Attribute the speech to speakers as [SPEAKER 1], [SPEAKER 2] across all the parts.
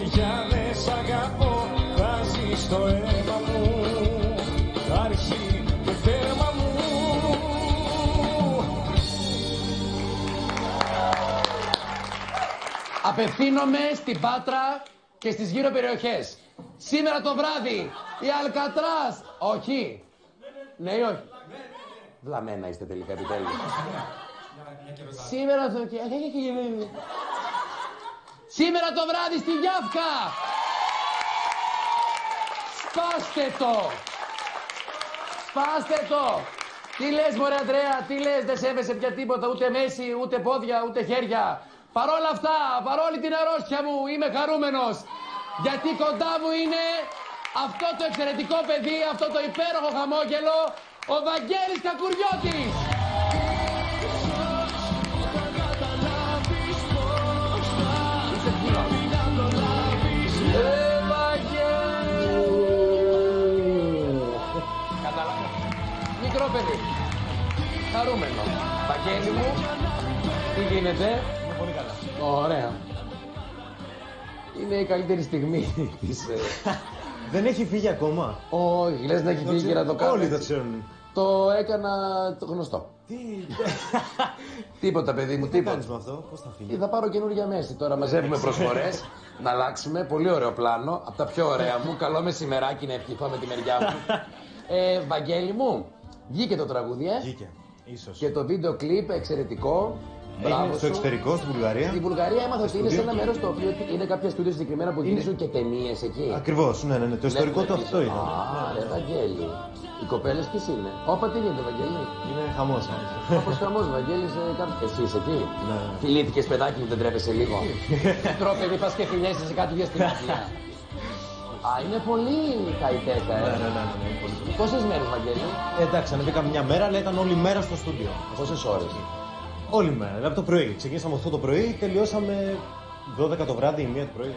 [SPEAKER 1] Ότι πια δεν σ' αγαπώ Θα ζεις στο αίμα μου Αρχή και θέμα μου
[SPEAKER 2] Απευθύνομαι στην Πάτρα και στις γύρω περιοχές. Σήμερα το βράδυ η Αλκατράς. Όχι. Ναι ή όχι; Βλαμμένα είστε τελικά επιτέλους. Σήμερα το... Σήμερα το βράδυ στη Γιάφκα. Σπάστε το. Σπάστε το. Τι λες μωρέ Αντρέα, τι λες, δεν σέβεσαι πια τίποτα, ούτε μέση, ούτε πόδια, ούτε χέρια. Παρόλα αυτά, παρόλη την αρρώστια μου, είμαι χαρούμενος. Γιατί κοντά μου είναι αυτό το εξαιρετικό παιδί, αυτό το υπέροχο χαμόγελο, ο Βαγγέλης Κακουριώτης. Χαρούμενο. Βαγγέλη μου, τι γίνεται;
[SPEAKER 3] Πολύ καλά.
[SPEAKER 2] Ωραία. Είναι η καλύτερη στιγμή της... ε,
[SPEAKER 3] Δεν έχει φύγει ακόμα;
[SPEAKER 2] Όχι, λες να έχει φύγει και να το κάνω.
[SPEAKER 3] Όλοι
[SPEAKER 2] έτσι.
[SPEAKER 3] το ξέρουν.
[SPEAKER 2] Το έκανα το γνωστό.
[SPEAKER 3] Τι,
[SPEAKER 2] Τίποτα, παιδί μου,
[SPEAKER 3] τι κάνεις
[SPEAKER 2] τίποτα.
[SPEAKER 3] με αυτό, πώς θα φύγει;
[SPEAKER 2] Θα πάρω καινούργια μέση. Τώρα μαζεύουμε προσφορές να αλλάξουμε. Πολύ ωραίο πλάνο. Από τα πιο ωραία μου. Καλό μεσημεράκι να ευχηθώ με τη μεριά μου. Ε, Βαγγέλη μου, βγήκε το τραγούδι, ε;
[SPEAKER 3] Βγήκε, ίσως.
[SPEAKER 2] Και το βίντεο κλιπ εξαιρετικό.
[SPEAKER 3] Έγινε
[SPEAKER 2] Μπράβο
[SPEAKER 3] στο
[SPEAKER 2] σου.
[SPEAKER 3] εξωτερικό, στην Βουλγαρία.
[SPEAKER 2] Στη Βουλγαρία έμαθα ότι είναι σε
[SPEAKER 3] στούντιο.
[SPEAKER 2] ένα μέρος το οποίο είναι κάποια στούντιο συγκεκριμένα που γυρίζουν και ταινίες εκεί.
[SPEAKER 3] Ακριβώς, ναι, ναι, ναι. Το ιστορικό του
[SPEAKER 2] Βλέπουμε
[SPEAKER 3] αυτό
[SPEAKER 2] πίσω.
[SPEAKER 3] είναι.
[SPEAKER 2] Α, ρε Βαγγέλη. Οι κοπέλες ποιες είναι; Όπα τι γίνεται, Βαγγέλη;
[SPEAKER 3] Είναι χαμός.
[SPEAKER 2] Όπω χαμός, Βαγγέλη. ε, κάπου- Εσύ είσαι εκεί;
[SPEAKER 3] Ναι.
[SPEAKER 2] Φιλήθηκες παιδάκι μου, δεν τρέπεσαι λίγο. Τρώω παιδί, πας και φιλιέσαι σε κάτι για στην Αθήνα. Α, είναι πολύ χαϊτέκα,
[SPEAKER 3] Ναι,
[SPEAKER 2] ε.
[SPEAKER 3] ναι, ναι, ναι, ναι, πολύ πολύ.
[SPEAKER 2] Πόσες μέρες, Βαγγέλη;
[SPEAKER 3] Ε, Εντάξει, ανεβήκαμε μια μέρα, αλλά ήταν όλη μέρα στο στούντιο.
[SPEAKER 2] Πόσες ώρες.
[SPEAKER 3] Όλη μέρα, δηλαδή από το πρωί. Ξεκινήσαμε 8 το πρωί, τελειώσαμε 12 το βράδυ ή 1 το πρωί.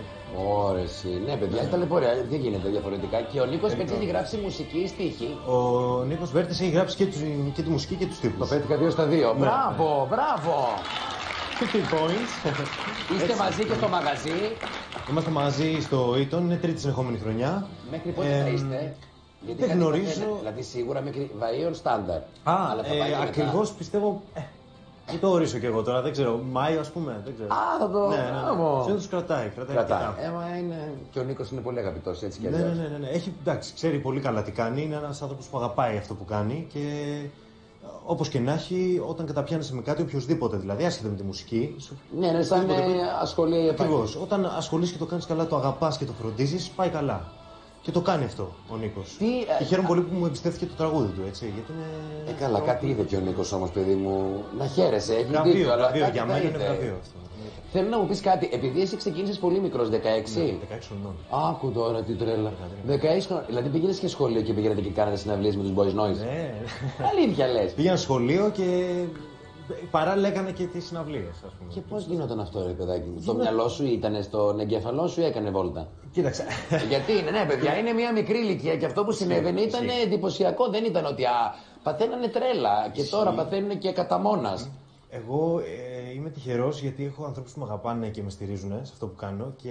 [SPEAKER 2] Ωραία, εσύ. Ναι, παιδιά, ταλαιπωρία. Δεν γίνεται διαφορετικά. Και ο Νίκος Πετσί έχει γράψει μουσική στίχη.
[SPEAKER 3] Ο Νίκος Βέρτης έχει γράψει και, τους- και τη μουσική και τους
[SPEAKER 2] Το
[SPEAKER 3] τύπους.
[SPEAKER 2] πέτυχα δύο στα δύο.
[SPEAKER 3] Ναι.
[SPEAKER 2] Μπράβο, μπράβο.
[SPEAKER 3] 50 points.
[SPEAKER 2] Είστε μαζί και στο μαγαζί.
[SPEAKER 3] Είμαστε μαζί στο Eton, είναι τρίτη συνεχόμενη χρονιά.
[SPEAKER 2] Μέχρι πότε θα
[SPEAKER 3] Εμ,
[SPEAKER 2] είστε; Γιατί
[SPEAKER 3] δεν
[SPEAKER 2] κάτι
[SPEAKER 3] γνωρίζω.
[SPEAKER 2] παθαίνετε. Δηλαδή σίγουρα μέχρι βαΐων στάνταρ.
[SPEAKER 3] Α,
[SPEAKER 2] Αλλά θα πάει και
[SPEAKER 3] ε,
[SPEAKER 2] μετά.
[SPEAKER 3] ακριβώς πιστεύω. Ε, μην το ορίσω κι εγώ τώρα, δεν ξέρω. Μάιο, ας πούμε. Δεν ξέρω.
[SPEAKER 2] Α, θα το.
[SPEAKER 3] Ναι, ναι, ναι.
[SPEAKER 2] Μπράβο.
[SPEAKER 3] Συνήθως κρατάει. κρατάει
[SPEAKER 2] Κρατάει.
[SPEAKER 3] αρκετά.
[SPEAKER 2] Ε, μα είναι... Και ο Νίκος είναι πολύ αγαπητός έτσι κι
[SPEAKER 3] Ναι,
[SPEAKER 2] αλλιώς.
[SPEAKER 3] ναι, ναι, ναι, ναι. Έχει, εντάξει, ξέρει πολύ καλά τι κάνει. Είναι ένας άνθρωπος που αγαπάει αυτό που κάνει και όπως και να έχει, όταν καταπιάνεσαι με κάτι, οποιοδήποτε δηλαδή, άσχετα με τη μουσική. σου-
[SPEAKER 2] Ναι, είναι σαν
[SPEAKER 3] οτιδήποτε
[SPEAKER 2] ε,
[SPEAKER 3] πρέπει-
[SPEAKER 2] ασχολεί
[SPEAKER 3] Ακριβώς.
[SPEAKER 2] επάγγελμα.
[SPEAKER 3] Όταν ασχολείσαι και το κάνεις καλά, το αγαπάς και το φροντίζεις, πάει καλά. Και το κάνει αυτό ο Νίκος.
[SPEAKER 2] Τι, ε,
[SPEAKER 3] Και χαίρομαι πολύ που μου εμπιστεύτηκε το τραγούδι του, έτσι. Γιατί είναι.
[SPEAKER 2] Ε, καλά, κάτι είδε και ο Νίκος όμως, παιδί μου. Να χαίρεσαι, έχει
[SPEAKER 3] Βραβείο,
[SPEAKER 2] δίκιο, αλλά
[SPEAKER 3] βραβείο.
[SPEAKER 2] κάτι
[SPEAKER 3] Για
[SPEAKER 2] θα
[SPEAKER 3] μένα είναι
[SPEAKER 2] είδε.
[SPEAKER 3] βραβείο αυτό.
[SPEAKER 2] Θέλω να μου πεις κάτι, επειδή εσύ ξεκίνησες πολύ μικρός, 16.
[SPEAKER 3] 16 χρονών.
[SPEAKER 2] Άκου τώρα τι τρέλα. 16 χρόνια. Δηλαδή πήγαινες και σχολείο και πήγαινατε και κάνατε συναυλίες με τους Boys Noise.
[SPEAKER 3] Ναι.
[SPEAKER 2] Αλήθεια λες.
[SPEAKER 3] Πήγαινα σχολείο και παράλληλα έκανα και τις συναυλίες, ας πούμε.
[SPEAKER 2] Και πώς γινόταν αυτό, ρε παιδάκι μου; Το μυαλό σου ήταν στον εγκέφαλό σου ή έκανε βόλτα;
[SPEAKER 3] Κοίταξε.
[SPEAKER 2] Γιατί είναι, ναι, παιδιά, είναι μια μικρή ηλικία και αυτό που συνέβαινε ήταν εντυπωσιακό. Δεν ήταν ότι α, παθαίνανε τρέλα και τώρα παθαίνουν και κατά μόνας.
[SPEAKER 3] Εγώ ε, είμαι τυχερός γιατί έχω ανθρώπους που με αγαπάνε και με στηρίζουν σε αυτό που κάνω και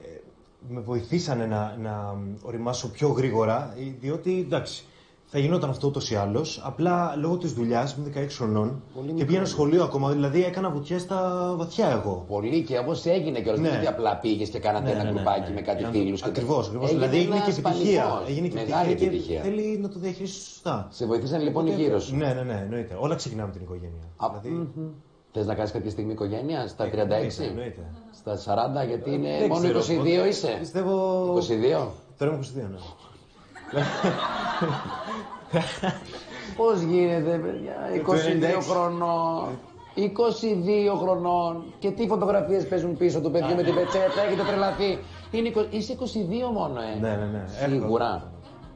[SPEAKER 3] ε, με βοηθήσανε να, να οριμάσω πιο γρήγορα. ε, Διότι εντάξει, θα γινόταν αυτό ούτως ή άλλως. Απλά λόγω της δουλειάς με 16 χρονών
[SPEAKER 2] Πολύ
[SPEAKER 3] και
[SPEAKER 2] μικρό.
[SPEAKER 3] πήγαινα σχολείο ακόμα. Δηλαδή έκανα βουτιά στα βαθιά εγώ.
[SPEAKER 2] Πολύ και όπως έγινε και
[SPEAKER 3] Ναι.
[SPEAKER 2] Δεν ότι απλά πήγες και κάνατε ένα γκρουπάκι με κάτι φίλους.
[SPEAKER 3] Ακριβώς, ακριβώς. Δηλαδή έγινε και επιτυχία. Έγινε και
[SPEAKER 2] Μεγάλη
[SPEAKER 3] επιτυχία.
[SPEAKER 2] επιτυχία.
[SPEAKER 3] Και θέλει να το διαχειρίσεις σωστά.
[SPEAKER 2] Σε βοηθήσαν λοιπόν οι
[SPEAKER 3] Οπότε-
[SPEAKER 2] γύρω σου.
[SPEAKER 3] Ναι, ναι, ναι, εννοείται. Όλα ξεκινάμε την οικογένεια.
[SPEAKER 2] Α,
[SPEAKER 3] δηλαδή,
[SPEAKER 2] Θες να κάνεις κάποια στιγμή οικογένεια στα 36,
[SPEAKER 3] εννοείται, εννοείται.
[SPEAKER 2] στα 40, γιατί είναι
[SPEAKER 3] Δεν
[SPEAKER 2] μόνο
[SPEAKER 3] ξέρω
[SPEAKER 2] 22
[SPEAKER 3] πότε.
[SPEAKER 2] είσαι;
[SPEAKER 3] Πιστεύω.
[SPEAKER 2] 22.
[SPEAKER 3] Τώρα είμαι 22, ναι.
[SPEAKER 2] Πώς γίνεται, παιδιά, 22
[SPEAKER 3] 96.
[SPEAKER 2] χρονών. 22 χρονών και τι φωτογραφίες παίζουν πίσω του παιδιού με την πετσέτα, έχετε τρελαθεί. Είναι, εικο- είσαι 22 μόνο, ε.
[SPEAKER 3] Ναι, ναι, ναι.
[SPEAKER 2] Σίγουρα.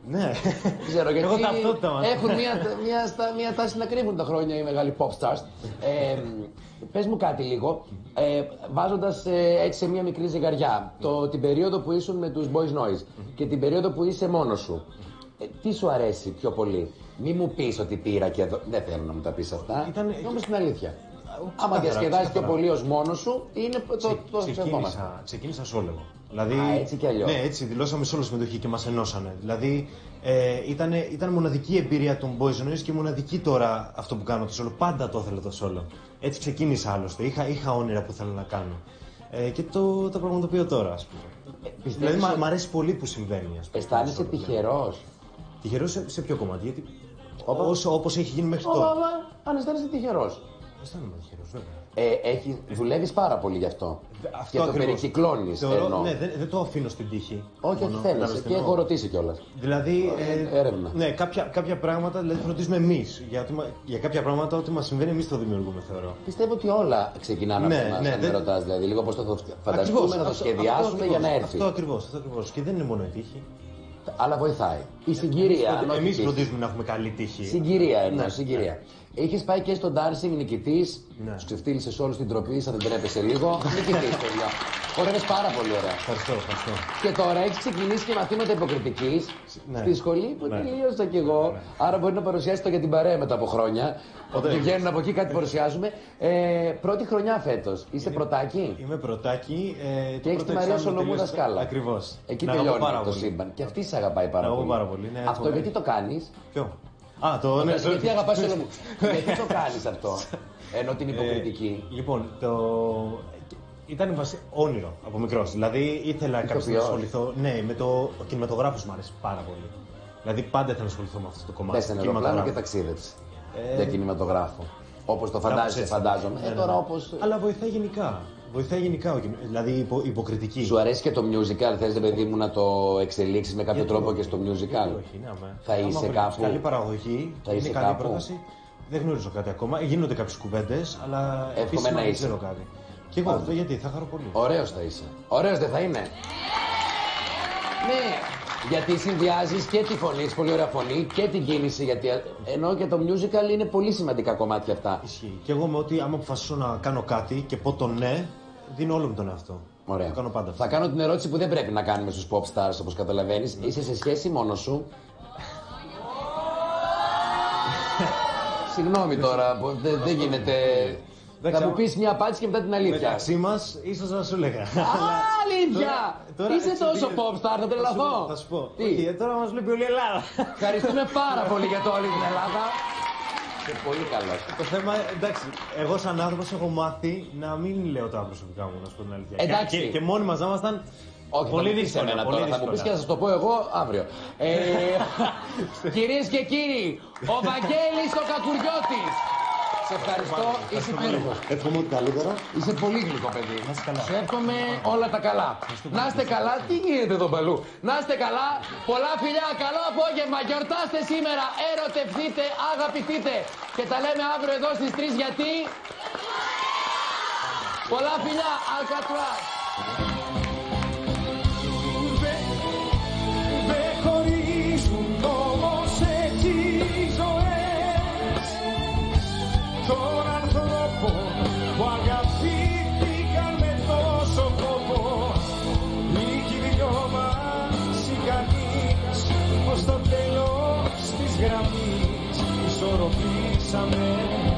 [SPEAKER 3] Ναι.
[SPEAKER 2] Δεν ξέρω γιατί
[SPEAKER 3] Εγώ ταυτότητα μας.
[SPEAKER 2] έχουν μια, μια, στα- μια τάση να κρύβουν τα χρόνια οι μεγάλοι pop stars. Ε, πες μου κάτι λίγο, ε, βάζοντας ε, έτσι σε μια μικρή ζυγαριά το, την περίοδο που ήσουν με τους Boys Noise και την περίοδο που είσαι μόνος σου. Ε, τι σου αρέσει πιο πολύ; Μη μου πεις ότι πήρα και εδώ. Δεν θέλω να μου τα πεις αυτά.
[SPEAKER 3] Ήταν-
[SPEAKER 2] Όμως την αλήθεια. Άμα
[SPEAKER 3] Ξεκάθαρα,
[SPEAKER 2] διασκεδάσει πιο
[SPEAKER 3] ξεκάθαρα.
[SPEAKER 2] πολύ ως μόνος σου, είναι το, το, το σεβόμαστε.
[SPEAKER 3] ξεκίνησα, ξεκίνησα solo. Δηλαδή,
[SPEAKER 2] Α, έτσι κι αλλιώς.
[SPEAKER 3] Ναι, έτσι δηλώσαμε solo συμμετοχή και μας ενώσανε. Δηλαδή, ε, ήταν, ήταν μοναδική εμπειρία των Boys Noise και μοναδική τώρα αυτό που κάνω το solo. Πάντα το ήθελα το solo. Έτσι ξεκίνησα άλλωστε. Είχα, είχα όνειρα που θέλω να κάνω. Ε, και το, το πραγματοποιώ τώρα, ας πούμε.
[SPEAKER 2] Πιστεύεις
[SPEAKER 3] δηλαδή, μ'
[SPEAKER 2] ότι-
[SPEAKER 3] μ' αρέσει πολύ που συμβαίνει, ας πούμε.
[SPEAKER 2] Αισθάνεσαι
[SPEAKER 3] solo πλέον.
[SPEAKER 2] τυχερός.
[SPEAKER 3] Τυχερός σε, σε ποιο κομμάτι, γιατί.
[SPEAKER 2] Όπα.
[SPEAKER 3] Όσο, όπως έχει γίνει μέχρι τώρα.
[SPEAKER 2] Αν αισθάνεσαι τυχερός.
[SPEAKER 3] Αισθάνομαι τυχερό, βέβαια.
[SPEAKER 2] Ε, έχει, δουλεύεις πάρα πολύ γι' αυτό.
[SPEAKER 3] Αυτό
[SPEAKER 2] και το
[SPEAKER 3] ακριβώς.
[SPEAKER 2] περικυκλώνεις.
[SPEAKER 3] Θεωρώ- Ναι, δεν, δεν το αφήνω στην τύχη.
[SPEAKER 2] Όχι, όχι,
[SPEAKER 3] Μόνο,
[SPEAKER 2] θέλεις.
[SPEAKER 3] κατάλαβες
[SPEAKER 2] Και
[SPEAKER 3] τι
[SPEAKER 2] έχω
[SPEAKER 3] εννοώ.
[SPEAKER 2] ρωτήσει κιόλας.
[SPEAKER 3] Δηλαδή, ε,
[SPEAKER 2] έρευνα.
[SPEAKER 3] Ναι, κάποια, κάποια πράγματα δηλαδή φροντίζουμε εμείς. Για, ότι μα- για κάποια πράγματα, ό,τι μας συμβαίνει, εμείς το δημιουργούμε, θεωρώ.
[SPEAKER 2] Πιστεύω ότι όλα ξεκινάνε
[SPEAKER 3] Ναι,
[SPEAKER 2] από εμάς.
[SPEAKER 3] ναι,
[SPEAKER 2] αν
[SPEAKER 3] δεν-
[SPEAKER 2] με ρωτάς, δηλαδή, λίγο πώς το θα φανταστούμε,
[SPEAKER 3] Ακριβώς,
[SPEAKER 2] να το
[SPEAKER 3] αυτό-
[SPEAKER 2] σχεδιάσουμε
[SPEAKER 3] αυτό
[SPEAKER 2] για να
[SPEAKER 3] ακριβώς,
[SPEAKER 2] έρθει.
[SPEAKER 3] Αυτό ακριβώς. Αυτό ακριβώς. Και δεν είναι μόνο η τύχη.
[SPEAKER 2] Αλλά βοηθάει. Η συγκυρία. αν όχι
[SPEAKER 3] Εμείς
[SPEAKER 2] τύχης.
[SPEAKER 3] φροντίζουμε να έχουμε καλή τύχη.
[SPEAKER 2] Συγκυρία εννοώ,
[SPEAKER 3] Ναι,
[SPEAKER 2] συγκυρία. Είχε πάει και στο dancing νικητής,
[SPEAKER 3] Ναι.
[SPEAKER 2] του ξεφτύλισε όλους την τροπή, σαν δεν τρέπεσαι λίγο. Νικητή, παιδιά. Χορεύει πάρα πολύ ωραία.
[SPEAKER 3] Ευχαριστώ, ευχαριστώ.
[SPEAKER 2] Και τώρα έχεις ξεκινήσει και μαθήματα υποκριτικής
[SPEAKER 3] Ναι.
[SPEAKER 2] στη σχολή που
[SPEAKER 3] Ναι.
[SPEAKER 2] τελείωσα κι εγώ. Άρα μπορεί να παρουσιάσει το για την παρέα μετά από χρόνια. Όταν
[SPEAKER 3] Ωραία.
[SPEAKER 2] βγαίνουν από εκεί κάτι παρουσιάζουμε. Ε, πρώτη χρονιά φέτος. Είσαι πρωτάκι;
[SPEAKER 3] Είμαι πρωτάκι. Ε,
[SPEAKER 2] Και έχεις τη Μαρία Σολομού δασκάλα.
[SPEAKER 3] Ακριβώς.
[SPEAKER 2] Εκεί τελειώνει το σύμπαν. Και αυτή σε αγαπάει πάρα
[SPEAKER 3] Να
[SPEAKER 2] πολύ.
[SPEAKER 3] αγαπώ πάρα πολύ, ναι,
[SPEAKER 2] αυτό
[SPEAKER 3] έχω-
[SPEAKER 2] γιατί το κάνεις;
[SPEAKER 3] Ποιο; Α, το. Ναι,
[SPEAKER 2] γιατί
[SPEAKER 3] sorry.
[SPEAKER 2] αγαπά Σολομού. γιατί το κάνεις αυτό. Ενώ την
[SPEAKER 3] Ε,
[SPEAKER 2] υποκριτική;
[SPEAKER 3] λοιπόν, το... ήταν βασι... όνειρο από μικρός. Δηλαδή ήθελα κάποια στιγμή να
[SPEAKER 2] Ηθοποιός.
[SPEAKER 3] ασχοληθώ. Ναι, με το ο κινηματογράφος μου αρέσει πάρα πολύ. Δηλαδή πάντα ήθελα να ασχοληθώ με αυτό το κομμάτι.
[SPEAKER 2] Πες ένα αεροπλάνο και
[SPEAKER 3] Κινηματογράφο.
[SPEAKER 2] ταξίδεψε.
[SPEAKER 3] Ε,
[SPEAKER 2] Για κινηματογράφο. Όπως το
[SPEAKER 3] Κάπως
[SPEAKER 2] φαντάζεσαι,
[SPEAKER 3] έτσι.
[SPEAKER 2] φαντάζομαι.
[SPEAKER 3] Ναι,
[SPEAKER 2] Ε,
[SPEAKER 3] ναι,
[SPEAKER 2] τώρα
[SPEAKER 3] ναι.
[SPEAKER 2] όπω.
[SPEAKER 3] Αλλά βοηθάει γενικά. Βοηθάει γενικά, ο κινη- δηλαδή υπο, υποκριτική.
[SPEAKER 2] Σου αρέσει και το musical, θες ρε παιδί μου να το εξελίξεις με κάποιο
[SPEAKER 3] Γιατί
[SPEAKER 2] τρόπο
[SPEAKER 3] όχι.
[SPEAKER 2] και στο
[SPEAKER 3] Γιατί
[SPEAKER 2] musical;
[SPEAKER 3] όχι, ναι, αμέ.
[SPEAKER 2] Θα
[SPEAKER 3] Άμα
[SPEAKER 2] είσαι
[SPEAKER 3] βρεις
[SPEAKER 2] κάπου.
[SPEAKER 3] Καλή παραγωγή,
[SPEAKER 2] Θα
[SPEAKER 3] είναι
[SPEAKER 2] είσαι
[SPEAKER 3] καλή
[SPEAKER 2] κάπου;
[SPEAKER 3] πρόταση. Δεν γνωρίζω κάτι ακόμα. Γίνονται κάποιες κουβέντες, αλλά
[SPEAKER 2] Εύχομαι
[SPEAKER 3] επίσημα
[SPEAKER 2] να
[SPEAKER 3] δεν
[SPEAKER 2] είσαι.
[SPEAKER 3] ξέρω κάτι. Και εγώ, αυτό γιατί, θα χαρώ πολύ.
[SPEAKER 2] Ωραίος θα είσαι. Ωραίος δεν θα είναι; Ναι, γιατί συνδυάζεις και τη φωνή, έχεις πολύ ωραία φωνή και την κίνηση, γιατί ενώ και το musical είναι πολύ σημαντικά κομμάτια αυτά.
[SPEAKER 3] Ισχύει. Και εγώ με ότι άμα αποφασίσω να κάνω κάτι και πω το ναι, δίνω όλο μου τον εαυτό.
[SPEAKER 2] Ωραία.
[SPEAKER 3] Το κάνω πάντα.
[SPEAKER 2] Θα κάνω την ερώτηση που δεν πρέπει να κάνουμε στους pop stars όπως καταλαβαίνεις. Είσαι σε σχέση μόνος σου; Συγγνώμη τώρα, που δεν δεν γίνεται.
[SPEAKER 3] Εντάξει,
[SPEAKER 2] Θα μου
[SPEAKER 3] άμα-
[SPEAKER 2] πεις μια απάντηση και μετά την αλήθεια.
[SPEAKER 3] Μεταξύ μας, ίσως να σου λέγα.
[SPEAKER 2] Α, αλήθεια! Είσαι
[SPEAKER 3] έτσι,
[SPEAKER 2] τόσο
[SPEAKER 3] τι-
[SPEAKER 2] pop star, θα τρελαθώ.
[SPEAKER 3] Θα σου πω.
[SPEAKER 2] Τι;
[SPEAKER 3] Όχι, ε, τώρα μας βλέπει όλη η Ελλάδα.
[SPEAKER 2] Ευχαριστούμε πάρα πολύ για το όλη την Ελλάδα. Και πολύ καλός.
[SPEAKER 3] Το θέμα, εντάξει, εγώ σαν άνθρωπος έχω μάθει να μην λέω τα προσωπικά μου, να σου πω την αλήθεια.
[SPEAKER 2] Εντάξει.
[SPEAKER 3] Και, και μόνοι μας να ήμασταν.
[SPEAKER 2] Όχι,
[SPEAKER 3] πολύ
[SPEAKER 2] θα μου πεις
[SPEAKER 3] δύσκολα.
[SPEAKER 2] εμένα
[SPEAKER 3] πολύ
[SPEAKER 2] τώρα, θα μου πεις
[SPEAKER 3] δύσκολα.
[SPEAKER 2] και θα σας το πω εγώ αύριο. Ε, κυρίες και κύριοι, ο Βαγγέλης ο Κακουριώτης. Σε ευχαριστώ, είσαι υπέροχος.
[SPEAKER 3] Εύχομαι ότι καλύτερα.
[SPEAKER 2] Είσαι πολύ γλυκό παιδί.
[SPEAKER 3] Να είστε καλά.
[SPEAKER 2] Σου εύχομαι όλα τα καλά. Να είστε καλά. Τι γίνεται εδώ παλού; Να είστε καλά. Πολλά φιλιά. Καλό απόγευμα. Γιορτάστε σήμερα. Ερωτευτείτε. Αγαπηθείτε. Και τα λέμε αύριο εδώ στις 3 γιατί... Πολλά φιλιά. Αλκατράς.
[SPEAKER 1] Πως στο